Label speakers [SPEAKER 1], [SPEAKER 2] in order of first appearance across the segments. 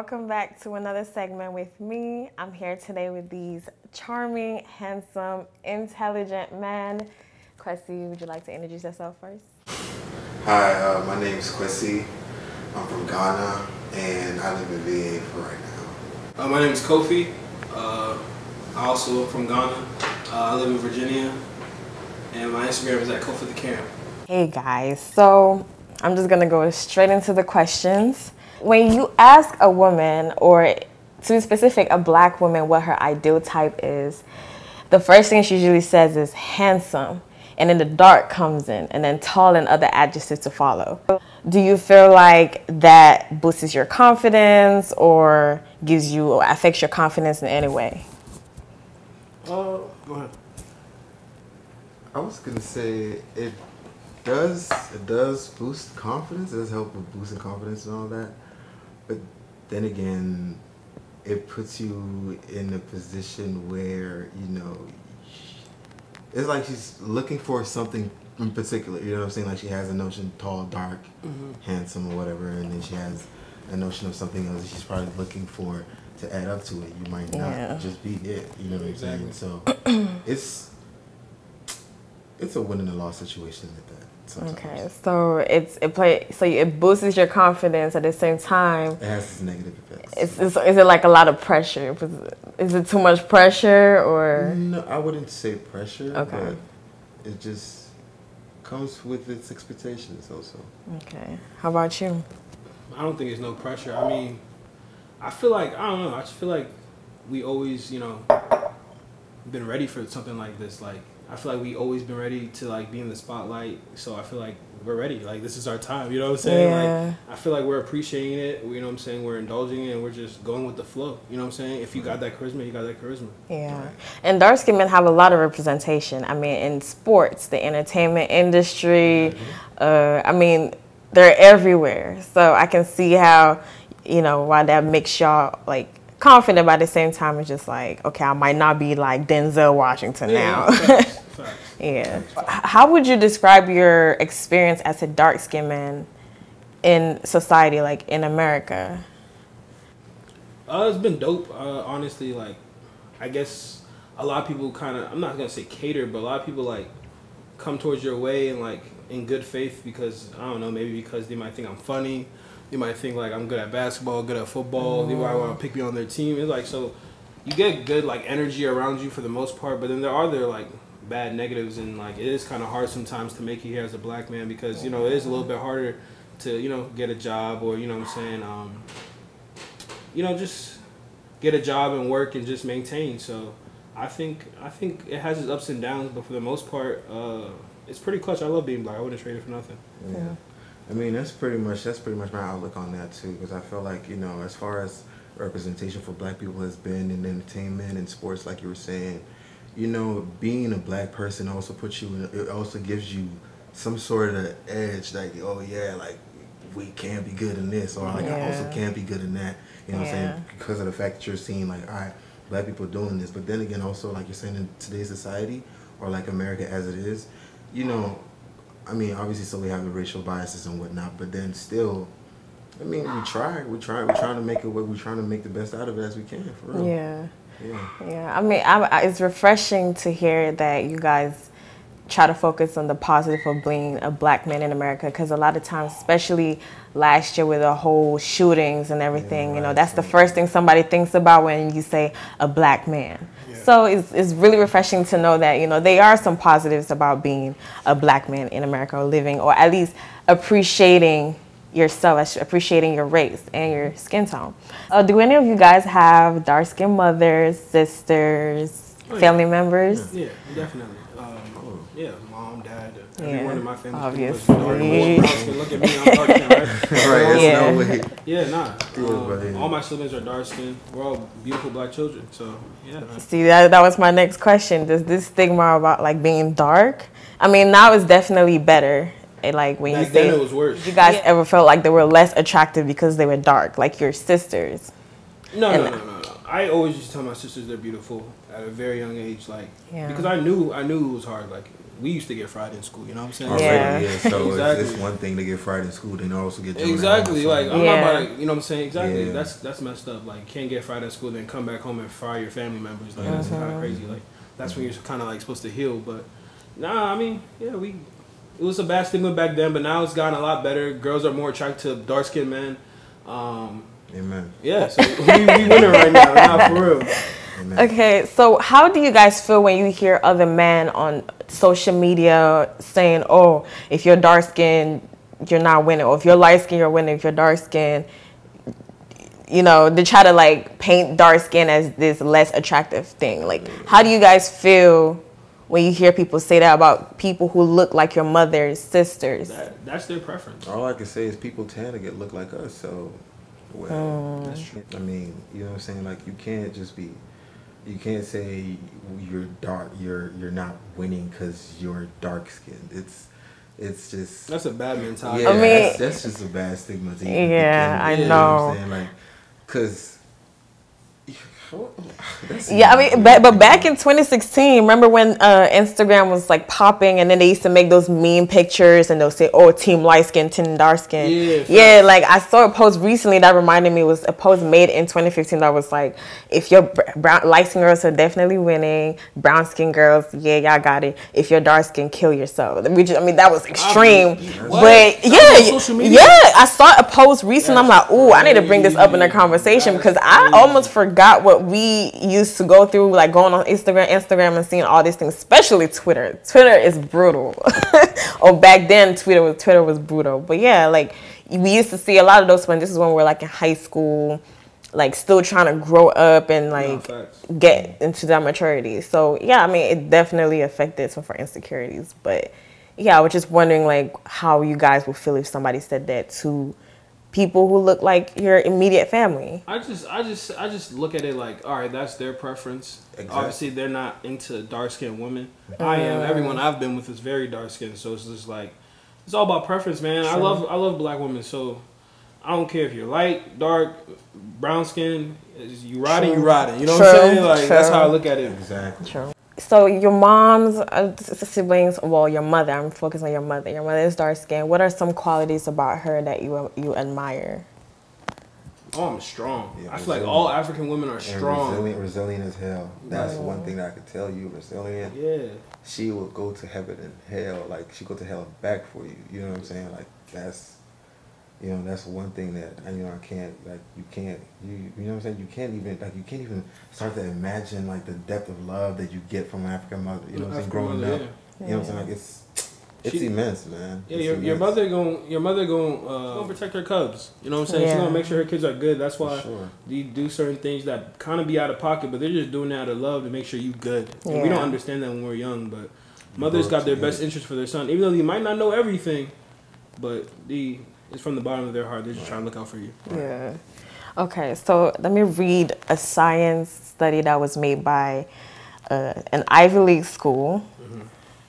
[SPEAKER 1] guys, welcome back to another segment with me. I'm here today with these charming, handsome, intelligent men. Kwesi, would you like to introduce yourself first?
[SPEAKER 2] Hi, uh, my name is Kwesi. I'm from Ghana and I live in VA for right now.
[SPEAKER 3] Uh, my name is Kofi. Uh, I also from Ghana. Uh, I live in Virginia. And my Instagram is at Kofi the Cam.
[SPEAKER 1] Hey guys, so I'm just gonna go straight into the questions. When you ask a woman, or to be specific, a black woman, what her ideal type is, the first thing she usually says is handsome, and then the dark comes in, and then tall and other adjectives to follow. Do you feel like that boosts your confidence, or gives you, or affects your confidence in any way?
[SPEAKER 3] Uh, go ahead.
[SPEAKER 2] I was gonna say it does it does boost confidence. It does help with boosting confidence and all that. But then again, it puts you in a position where you know it's like she's looking for something in particular. You know what I'm saying? Like she has a notion tall, dark, mm-hmm. handsome, or whatever, and then she has a notion of something else that she's probably looking for to add up to it. You might not
[SPEAKER 1] Yeah.
[SPEAKER 2] just be it. You know what I'm saying? So it's it's a win and a loss situation at that. Sometimes.
[SPEAKER 1] Okay, so it's it play so it boosts your confidence at the same time.
[SPEAKER 2] It has its negative effects.
[SPEAKER 1] Is, is, is it like a lot of pressure? Is it too much pressure or?
[SPEAKER 2] no, I wouldn't say pressure,
[SPEAKER 1] Okay.
[SPEAKER 2] but it just comes with its expectations also.
[SPEAKER 1] Okay. How about you?
[SPEAKER 3] I don't think there's no pressure. I mean, I feel like, I don't know, I just feel like we always, you know, been ready for something like this. Like, I feel like we always been ready to, like, be in the spotlight. So I feel like we're ready. Like, this is our time. You know what I'm saying?
[SPEAKER 1] Yeah.
[SPEAKER 3] Like, I feel like we're appreciating it. You know what I'm saying? We're indulging it and we're just going with the flow. You know what I'm saying? If you got that charisma, you got that charisma.
[SPEAKER 1] Yeah. And dark skinned men have a lot of representation. I mean, in sports, the entertainment industry, uh, I mean, they're everywhere. So I can see how, you know, why that makes y'all like confident, but at the same time, it's just like, okay, I might not be like Denzel Washington now.
[SPEAKER 3] facts, facts.
[SPEAKER 1] Yeah. How would you describe your experience as a dark skinned man in society, like in America?
[SPEAKER 3] Uh, it's been dope. Uh, honestly, like, I guess a lot of people kind of, I'm not gonna say cater, but a lot of people like come towards your way and like in good faith because I don't know, maybe because they might think I'm funny, they might think like I'm good at basketball, good at football, they might want to pick me on their team. It's like so, you get good like energy around you for the most part, but then there are there like bad negatives and like it is kind of hard sometimes to make it here as a black man because you know it is a little bit harder to you know get a job or you know what I'm saying um, you know, just get a job and work and just maintain. So I think I think it has its ups and downs, but for the most part, uh, it's pretty clutch. I love being black. I wouldn't trade it for nothing.
[SPEAKER 2] Yeah. I mean, that's pretty much that's pretty much my outlook on that too, because I feel like you know, as far as representation for Black people has been in entertainment and sports, like you were saying, you know, being a Black person also puts you. In, it also gives you some sort of edge, like oh yeah, like we can be good in this, or like I also
[SPEAKER 1] Yeah.
[SPEAKER 2] can be good in that. You know what I'm saying? Because of the fact that you're seeing like, all right, Black people doing this, but then again, also like you're saying in today's society, or like America as it is, you know, I mean, obviously, so we have the racial biases and whatnot, but then still, I mean, we try, we try, we're trying to make it what we're trying to make the best out of it as we can, for real.
[SPEAKER 1] Yeah.
[SPEAKER 2] Yeah.
[SPEAKER 1] Yeah, I mean, I, I, it's refreshing to hear that you guys try to focus on the positive of being a black man in America because a lot of times, especially last year with the whole shootings and everything, you know, that's the first thing somebody thinks about when you say a black man. So it's, it's really refreshing to know that, you know, there are some positives about being a black man in America or living, or at least appreciating yourself, appreciating your race and your skin tone. Uh, do any of you guys have dark skinned mothers, sisters,
[SPEAKER 3] Oh, yeah.
[SPEAKER 1] family members?
[SPEAKER 3] Yeah, definitely. Yeah, mom, dad, everyone
[SPEAKER 1] Yeah,
[SPEAKER 3] in my family.
[SPEAKER 1] obviously.
[SPEAKER 3] Obviously. Look at me, I'm dark skin, right?
[SPEAKER 2] right, there's
[SPEAKER 1] Yeah.
[SPEAKER 2] no way.
[SPEAKER 3] Yeah, nah. Um,
[SPEAKER 2] buddy.
[SPEAKER 3] all my siblings are dark skinned. We're all beautiful black children. So yeah, man.
[SPEAKER 1] See, that, that was my next question. Does this stigma about like being dark? I mean, now it's definitely better. It, like when you
[SPEAKER 3] Back then
[SPEAKER 1] say,
[SPEAKER 3] it was worse.
[SPEAKER 1] you guys ever felt like they were less attractive because they were dark, like your sisters?
[SPEAKER 3] No,
[SPEAKER 1] And-
[SPEAKER 3] no, no, no, no. I always used to tell my sisters they're beautiful at a very young age, like
[SPEAKER 1] Yeah.
[SPEAKER 3] because I knew I knew it was hard. Like we used to get fried in school. You know what I'm saying?
[SPEAKER 2] Already,
[SPEAKER 1] Yeah.
[SPEAKER 2] yeah. So
[SPEAKER 3] Exactly.
[SPEAKER 2] it's, it's one thing to get fried in school, then also get drunk at
[SPEAKER 3] Exactly.
[SPEAKER 2] home, so-
[SPEAKER 3] Like I'm
[SPEAKER 1] Yeah.
[SPEAKER 3] not about to, you know what I'm saying. Exactly.
[SPEAKER 2] Yeah.
[SPEAKER 3] That's that's messed up. Like can't get fried at school, then come back home and fry your family members. Like that's kind of crazy. Like that's when you're kind of like supposed to heal. But nah, I mean, yeah, we. It was a bad stigma back then, but now it's gotten a lot better. Girls are more attracted to dark skinned men. Um,
[SPEAKER 2] Amen.
[SPEAKER 3] yeah, so we, we winning right now. Nah, for real.
[SPEAKER 2] Amen.
[SPEAKER 1] Okay, so how do you guys feel when you hear other men on social media saying, "Oh, if you're dark skinned, you're not winning," or if you're light skinned, you're winning. If you're dark skinned, you know, they try to like paint dark skin as this less attractive thing. Like, how do you guys feel when you hear people say that about people who look like your mother's sisters?
[SPEAKER 3] That, that's their preference.
[SPEAKER 2] All I can say is people tend to get look like us, so well.
[SPEAKER 1] Mm.
[SPEAKER 3] That's true.
[SPEAKER 2] I mean, you know what I'm saying? Like you can't just be, you can't say you're dark, you're you're not winning because you're dark skinned. It's it's just
[SPEAKER 3] That's a bad mentality.
[SPEAKER 2] yeah,
[SPEAKER 1] I mean-
[SPEAKER 2] that's, that's just a bad stigma. To even
[SPEAKER 1] Yeah,
[SPEAKER 2] begin
[SPEAKER 1] I
[SPEAKER 2] with,
[SPEAKER 3] know.
[SPEAKER 2] You know what I'm saying? Like, cause.
[SPEAKER 1] Yeah, I mean, but, back in 2016, remember when uh, Instagram was like popping, and then they used to make those meme pictures, and they'll say, "Oh, team light skin, team dark skin."
[SPEAKER 3] Yeah,
[SPEAKER 1] yeah. Like I saw a post recently that reminded me was a post made in 2015 that was like, "If you're brown light skin girls are definitely winning, brown skin girls, yeah, y'all got it. If you're dark skin, kill yourself." Which I mean, that was extreme, but yeah,
[SPEAKER 3] on social media?
[SPEAKER 1] yeah. I saw a post recently. I'm like, "Ooh, I need to bring this up in a conversation because I almost forgot what we used to go through, like going on Instagram, Instagram, and seeing all these things, especially Twitter. Twitter is brutal. or back then, Twitter was Twitter was brutal. But yeah, like we used to see a lot of those when this is when we're like in high school, like still trying to grow up and like
[SPEAKER 3] facts.
[SPEAKER 1] get into that maturity. So yeah, I mean, it definitely affected some of our insecurities. But yeah, I was just wondering like how you guys would feel if somebody said that to people who look like your immediate family.
[SPEAKER 3] I just, I just, I just look at it like, all right, that's their preference.
[SPEAKER 2] Exactly.
[SPEAKER 3] Obviously, they're not into dark skinned women. Mm. I am. Everyone I've been with is very dark skinned, so it's just like, it's all about preference, man. I love, I love black women, so I don't care if you're light, dark, brown skin. You riding, you
[SPEAKER 1] True.
[SPEAKER 3] riding. You know what I'm saying? Like that's how I look at it.
[SPEAKER 2] exactly.
[SPEAKER 1] True. So your mom's uh, siblings, well, your mother. I'm focused on your mother. Your mother is dark skinned. What are some qualities about her that you you admire?
[SPEAKER 3] Oh, I'm strong.
[SPEAKER 2] Yeah,
[SPEAKER 3] I feel like all African women are
[SPEAKER 2] And
[SPEAKER 3] strong.
[SPEAKER 2] resilient, resilient as hell. That's one thing that I could tell you. Resilient.
[SPEAKER 3] Yeah.
[SPEAKER 2] She will go to heaven and hell. Like she go to hell and back for you. You know what I'm saying? Like that's, you know, that's one thing that I you know I can't like you can't you you know what I'm saying? You can't even like you can't even start to imagine like the depth of love that you get from an African mother. You know what I'm saying? Growing
[SPEAKER 3] mother,
[SPEAKER 2] up.
[SPEAKER 3] yeah.
[SPEAKER 2] You know what I'm saying? Like it's it's
[SPEAKER 3] She-
[SPEAKER 2] immense, man.
[SPEAKER 3] Yeah,
[SPEAKER 2] It's
[SPEAKER 3] your, your mother going your mother going uh, gonna protect her cubs. You know what I'm saying? She's
[SPEAKER 1] Yeah.
[SPEAKER 3] gonna make sure her kids are good. That's why
[SPEAKER 2] sure.
[SPEAKER 3] you do certain things that kind of be out of pocket, but they're just doing it out of love to make sure you good. And we don't understand that when we're young, but mothers
[SPEAKER 2] grow
[SPEAKER 3] got their
[SPEAKER 2] together.
[SPEAKER 3] best interest for their son, even though they might not know everything, but the it's from the bottom of their heart. They're just trying to look out for you.
[SPEAKER 1] Yeah. Okay, so let me read a science study that was made by uh, an Ivy League school.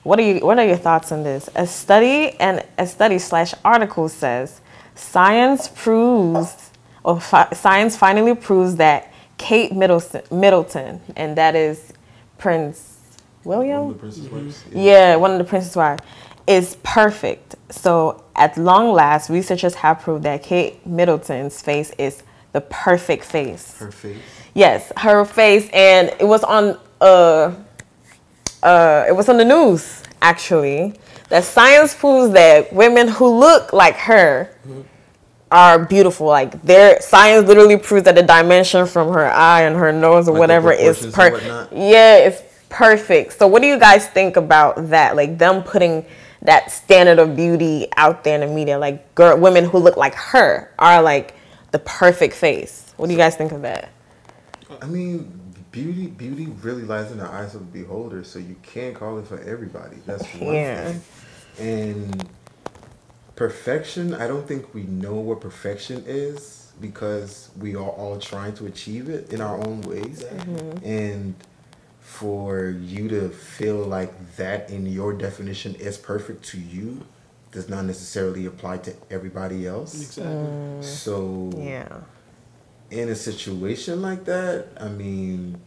[SPEAKER 1] What are you? What are your thoughts on this? A study and a study slash article says science proves, or fi- science finally proves that Kate Middleton, Middleton, and that is Prince William.
[SPEAKER 2] One of the Princess Wives.
[SPEAKER 1] Yeah, one of the Prince's wives is perfect. So at long last, researchers have proved that Kate Middleton's face is the perfect face.
[SPEAKER 2] Her face.
[SPEAKER 1] Yes, her face, and it was on uh uh it was on the news actually that science proves that women who look like her are beautiful. Like their science literally proves that the dimension from her eye and her nose or
[SPEAKER 2] Like
[SPEAKER 1] whatever is perfect. Yeah, it's perfect. So what do you guys think about that? Like them putting that standard of beauty out there in the media, like girl, women who look like her are like the perfect face. What do you guys think of that?
[SPEAKER 2] I mean, beauty beauty really lies in the eyes of the beholder, so you can't call it for everybody. That's one
[SPEAKER 1] Yeah.
[SPEAKER 2] thing. And perfection, I don't think we know what perfection is because we are all trying to achieve it in our own ways. Mm-hmm. And for you to feel like that in your definition is perfect to you does not necessarily apply to everybody else.
[SPEAKER 3] Exactly.
[SPEAKER 2] So
[SPEAKER 1] Yeah.
[SPEAKER 2] in a situation like that, I mean,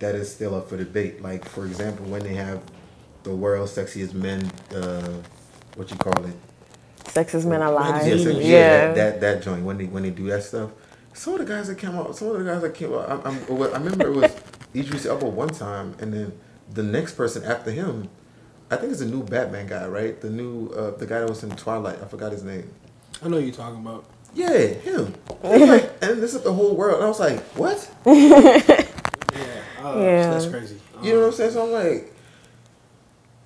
[SPEAKER 2] that is still up for debate. Like, for example, when they have the world's sexiest men. Uh, what you call it?
[SPEAKER 1] Sexiest men alive.
[SPEAKER 2] Yeah,
[SPEAKER 3] Yeah.
[SPEAKER 1] Yeah.
[SPEAKER 2] yeah, that, that that joint when they when they do that stuff. Some of the guys that came out, some of the guys that came out. I'm, I'm, I remember it was Idris Elba one time, and then the next person after him, I think it's a new Batman guy, right? The new uh, the guy that was in Twilight. I forgot his name.
[SPEAKER 3] I know you're talking about.
[SPEAKER 2] Yeah, him. It's like- and this is the whole world. And I was like, what?
[SPEAKER 3] Yeah, uh,
[SPEAKER 1] Yeah.
[SPEAKER 3] that's crazy.
[SPEAKER 2] You know what I'm saying? So I'm like,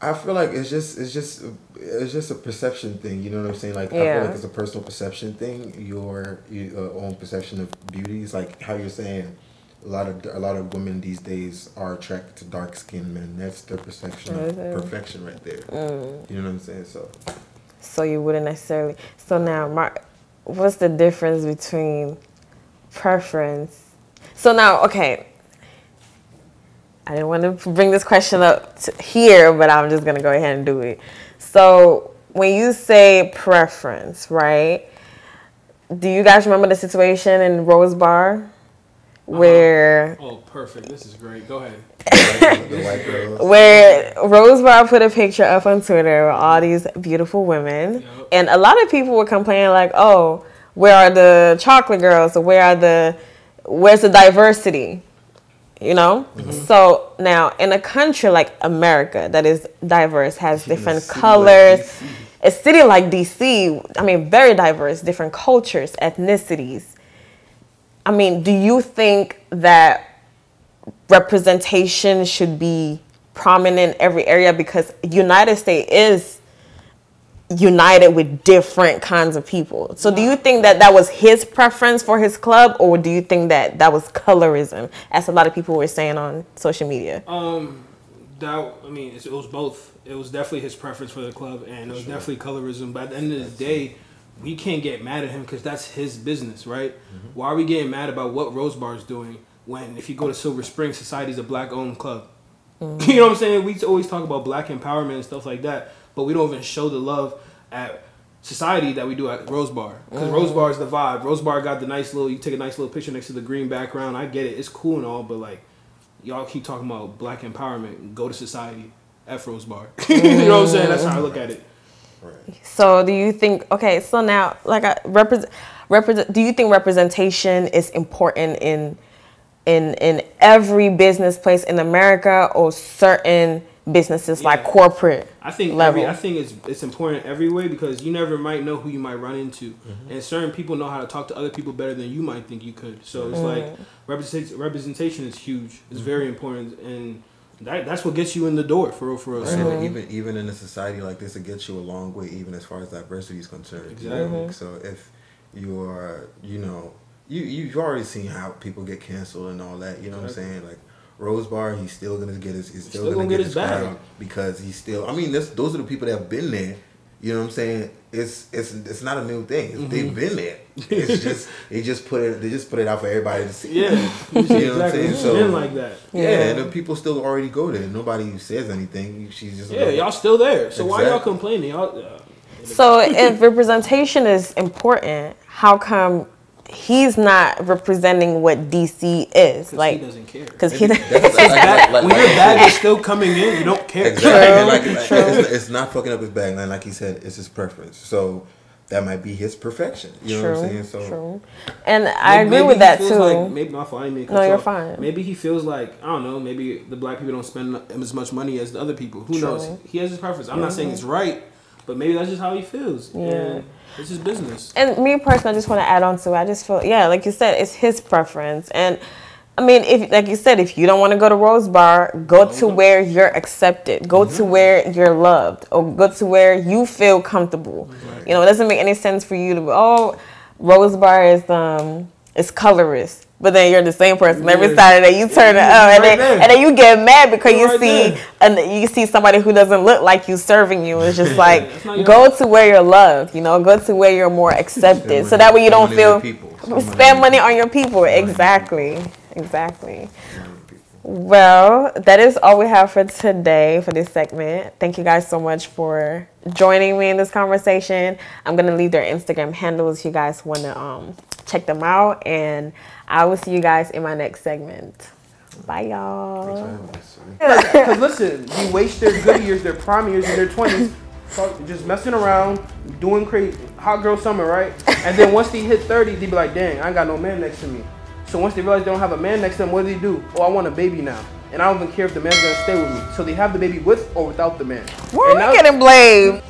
[SPEAKER 2] I feel like it's just it's just it's just a perception thing. You know what I'm saying? Like I feel like it's a personal perception thing. Your your uh, own perception of beauty is like how you're saying. A lot of a lot of women these days are attracted to dark skinned men. That's their perception of
[SPEAKER 1] Mhm.
[SPEAKER 2] perfection right there.
[SPEAKER 1] Mm.
[SPEAKER 2] You know what I'm saying? So
[SPEAKER 1] So you wouldn't necessarily. So now, Mark, what's the difference between preference? So now, okay. I didn't want to bring this question up here, but I'm just gonna go ahead and do it. So when you say preference, right? Do you guys remember the situation in Rose Bar Uh-huh. where
[SPEAKER 3] Oh, perfect. This is great. Go ahead.
[SPEAKER 2] the white girls.
[SPEAKER 1] where Rose Bar put a picture up on Twitter with all these beautiful women,
[SPEAKER 3] Yup.
[SPEAKER 1] and a lot of people were complaining like, "Oh, where are the chocolate girls? Or where are the where's the diversity?" You know. Mm-hmm. So now, in a country like America that is diverse, has
[SPEAKER 2] In
[SPEAKER 1] different
[SPEAKER 2] city like
[SPEAKER 1] colors.
[SPEAKER 2] DC.
[SPEAKER 1] a city like DC, I mean, very diverse, different cultures, ethnicities. I mean, do you think that representation should be prominent in every area because United States is united with different kinds of people. So do you think that that was his preference for his club or do you think that that was colorism as a lot of people were saying on social media?
[SPEAKER 3] Um, that I mean, it was both. It was definitely his preference for the club, and it was definitely colorism. But at the end of the day, we can't get mad at him because that's his business, right? Mm-hmm. Why are we getting mad about what Rose Bar is doing when if you go to Silver Spring, Society's a black-owned club? Mm. You know what I'm saying? We always talk about black empowerment and stuff like that, but we don't even show the love at society that we do at Rose Bar. Because mm-hmm. Rose Bar is the vibe. Rose Bar got the nice little. You take a nice little picture next to the green background. I get it. It's cool and all, but like y'all keep talking about black empowerment. Go to society. at Rose Bar. you know what I'm saying? That's how I look at it.
[SPEAKER 2] Right.
[SPEAKER 1] So do you think okay, so now like I represent represent do you think representation is important in in in every business place in America or certain businesses like corporate
[SPEAKER 3] I think
[SPEAKER 1] level?
[SPEAKER 3] every, I think it's it's important every way because you never might know who you might run into, mm-hmm. and certain people know how to talk to other people better than you might think you could. So it's mm. like representation representation is huge. It's mm-hmm. very important, and that that's what gets you in the door for real, for real. So,
[SPEAKER 2] And mm-hmm. even even in a society like this, it gets you a long way, even as far as diversity is concerned. you know?
[SPEAKER 3] Exactly.
[SPEAKER 2] So if you are, you know, you you've already seen how people get canceled and all that. You know what I'm saying? Like Rose Bar, he's still gonna get his, he's still,
[SPEAKER 3] still
[SPEAKER 2] gonna,
[SPEAKER 3] gonna
[SPEAKER 2] get,
[SPEAKER 3] get
[SPEAKER 2] his
[SPEAKER 3] his bag.
[SPEAKER 2] because he's still. I mean, this, those are the people that have been there. You know what I'm saying? It's it's it's not a new thing.
[SPEAKER 3] Mm-hmm.
[SPEAKER 2] They've been there. It's just they just put it they just put it out for everybody to see.
[SPEAKER 3] yeah,
[SPEAKER 2] You know what I'm saying?
[SPEAKER 3] It's
[SPEAKER 2] So-
[SPEAKER 3] been like that.
[SPEAKER 2] Yeah,
[SPEAKER 1] Yeah.
[SPEAKER 2] and the people still already go there. Nobody says anything. She's just
[SPEAKER 3] Yeah, y'all still there. So why y'all complaining? Y'all. Uh,
[SPEAKER 1] So if representation is important, how come he's not representing what DC is. Like
[SPEAKER 3] he doesn't care.
[SPEAKER 1] cuz he
[SPEAKER 2] That's- that's like-
[SPEAKER 3] Bag-
[SPEAKER 2] like-
[SPEAKER 3] when your bag is still coming in, you don't care.
[SPEAKER 2] Exactly. Like, like,
[SPEAKER 1] True.
[SPEAKER 2] It's, it's not fucking up his bag, and like he said, it's his preference. So that might be his perfection. You know what I'm saying? So
[SPEAKER 1] true. And I
[SPEAKER 3] Maybe-
[SPEAKER 1] agree
[SPEAKER 3] maybe
[SPEAKER 1] with
[SPEAKER 3] he
[SPEAKER 1] that
[SPEAKER 3] feels
[SPEAKER 1] too.
[SPEAKER 3] Like, maybe my fault. I didn't
[SPEAKER 1] No,
[SPEAKER 3] you
[SPEAKER 1] you're
[SPEAKER 3] off.
[SPEAKER 1] fine.
[SPEAKER 3] Maybe he feels like I don't know. Maybe the black people don't spend as much money as the other people. Who
[SPEAKER 1] True.
[SPEAKER 3] knows? He has his preference. I'm not saying it's right, but maybe that's just how he feels.
[SPEAKER 1] Yeah.
[SPEAKER 3] And it's his business.
[SPEAKER 1] and me personally, I just want to add on to it. I just feel, yeah, like you said, it's his preference. And I mean, if like you said, if you don't want to go to Rose Bar, go to where you're accepted. Go to where you're loved, or go to where you feel comfortable. You know, it doesn't make any sense for you to oh, Rose Bar is um is colorist. But then you're the same person every Saturday. You turn it
[SPEAKER 3] Yeah,
[SPEAKER 1] up, and then
[SPEAKER 3] there.
[SPEAKER 1] and then you get mad because you
[SPEAKER 3] Right
[SPEAKER 1] see
[SPEAKER 3] there.
[SPEAKER 1] and you see somebody who doesn't look like you serving you. It's just like
[SPEAKER 3] It's
[SPEAKER 1] go to where you're loved. You know, go to where you're more accepted, so that way you don't
[SPEAKER 2] Spend money on
[SPEAKER 1] feel
[SPEAKER 2] people.
[SPEAKER 1] spend money on your people. Exactly, exactly. Well, that is all we have for today for this segment. Thank you guys so much for joining me in this conversation. I'm gonna leave their Instagram handles if you guys want to um, check them out, and I will see you guys in my next segment. Bye, y'all.
[SPEAKER 2] having us. man.
[SPEAKER 3] Because listen, you waste their good years, their prime years in their twenties, just messing around, doing crazy, hot girl summer, right? And then once they hit thirty, they be like, "Dang, I ain't got no man next to me." So once they realize they don't have a man next to them, what do they do? Oh, I want a baby now, and I don't even care if the man's gonna stay with me. So they have the baby with or without the man.
[SPEAKER 1] Where
[SPEAKER 3] And
[SPEAKER 1] are
[SPEAKER 3] now-
[SPEAKER 1] we getting blamed?